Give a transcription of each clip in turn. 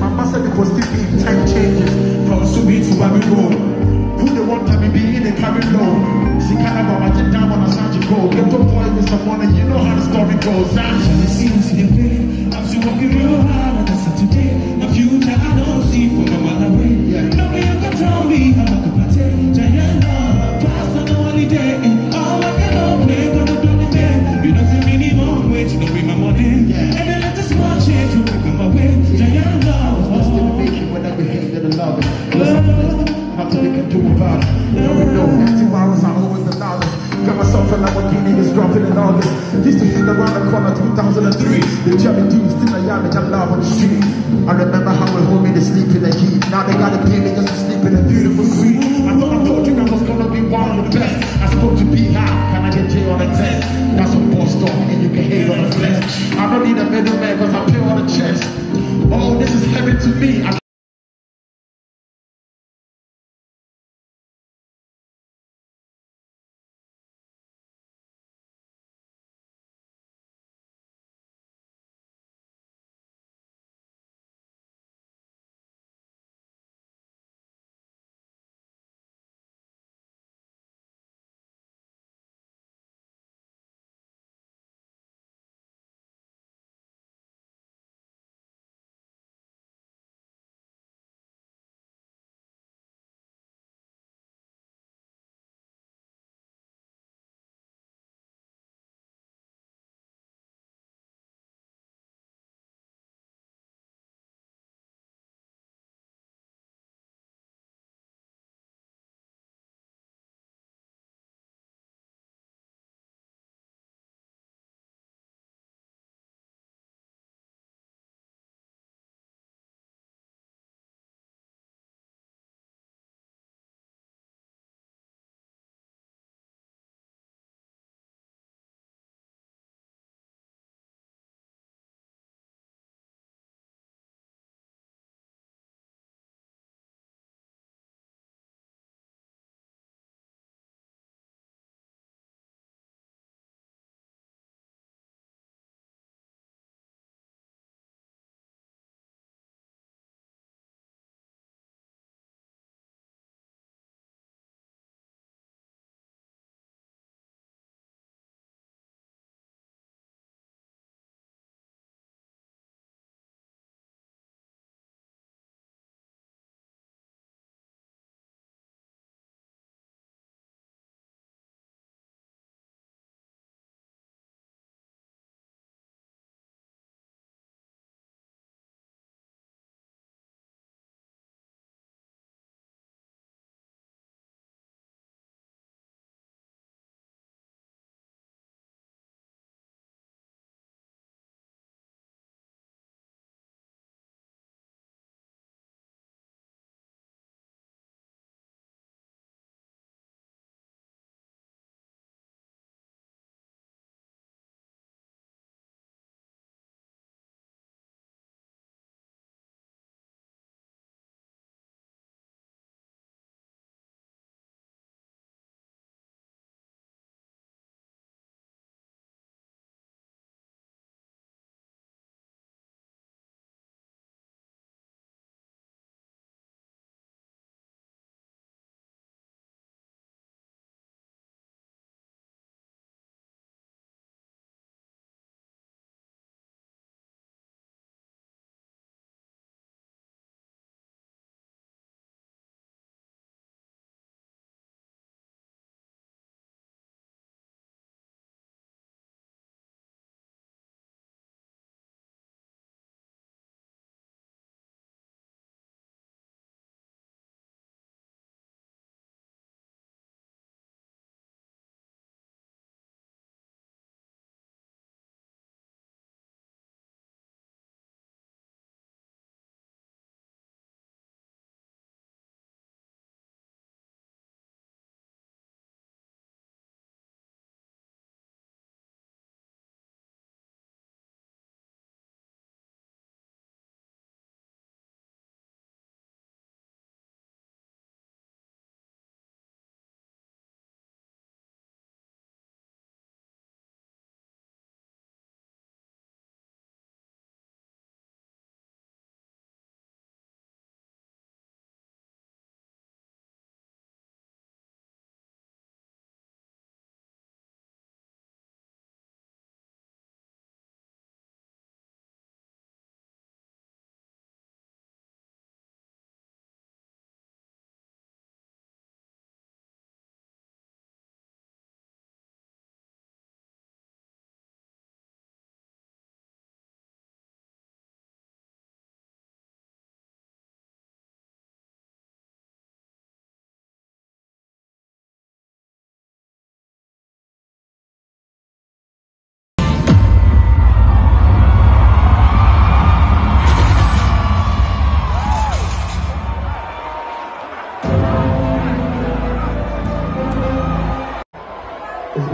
my master the positive beat. Time changes from Subi to Babylon. Who they want to be being they carry low. Of my get down on a Sanji go. Get to point with someone and you know how the story goes. Sanji. Seems in vain. I'm still working real in. Used to hang around the corner 2003. The Jerry D still a yard I love on the street. I remember how we hold me to sleep in the heat. Now they gotta pay me just to sleep in a beautiful suite. I thought I told you I was gonna be one of the best. I spoke to be high, can I get J on the test? That's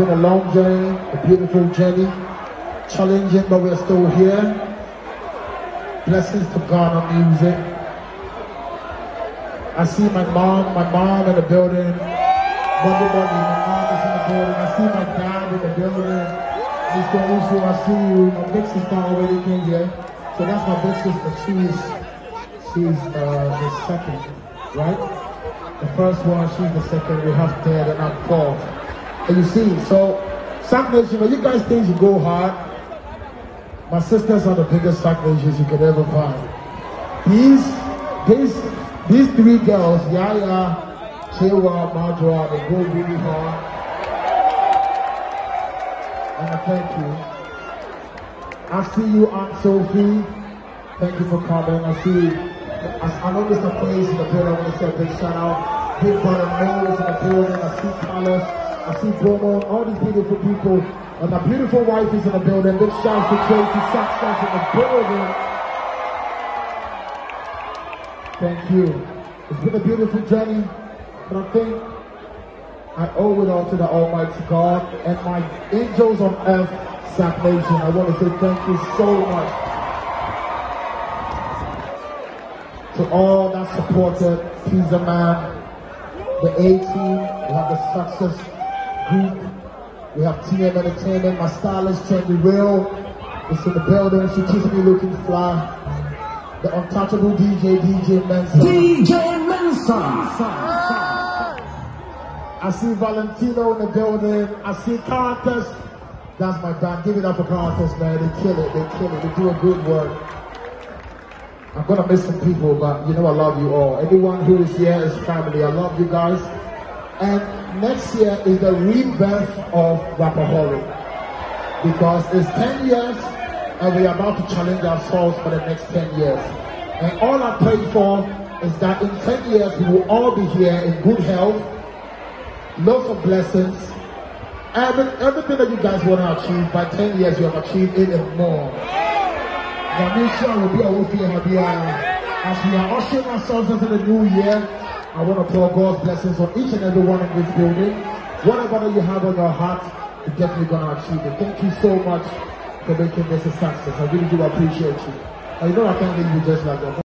been a long journey, a beautiful journey, challenging, but we're still here. Blessings to Ghana music. I see my mom, my mom in the building. Wonder Money, my mom is in the building. I see my dad in the building. Mr. Owusu, I see you. My big sister already came here. So that's my big sister. She's she's uh, the second, right? The first one, she's the second. We have third and I'm fourth. And you see, so Sark Nation, when you guys think you go hard, my sisters are the biggest Sark Nations you could ever find. These, these, these three girls, Yaya, Chewa, Madra, they go really hard. And I thank you. I see you, Aunt Sophie. Thank you for coming. I see, I, I know Mr. Praise in the building. I want to say a big shout out. Big Brother is in the building. I see Carlos. I see Bromo. All these beautiful people. And my beautiful wife is in the building. Big shout out to Tracy Sarkcess in the building. Thank you. It's been a beautiful journey. But I think I owe it all to the Almighty God and my angels on earth, Sark Nation. I want to say thank you so much to all that supported Pizza Man, the A team, we have the Success We have TM Entertainment, my stylist, Trendy Real, is in the building. She keeps me looking fly. The untouchable DJ, DJ Mensah. DJ Mensah. I see Valentino in the building. I see Carters. That's my band. Give it up for Carters, man. They kill it. They kill it. They do a good work. I'm gonna miss some people, but you know I love you all. Anyone who is here is family. I love you guys. And next year is the rebirth of Rapperholic. Because it's 10 years and we are about to challenge ourselves for the next 10 years. And all I pray for is that in 10 years we will all be here in good health, lots of blessings. Every, everything that you guys want to achieve, by 10 years you have achieved it and more. Gamisha will be fear As we are ushering ourselves into the new year, I want to pour God's blessings on each and every one in this building. Whatever you have on your heart, you're definitely going to achieve it. Thank you so much for making this a success. I really do appreciate you. You know I can't leave you just like that.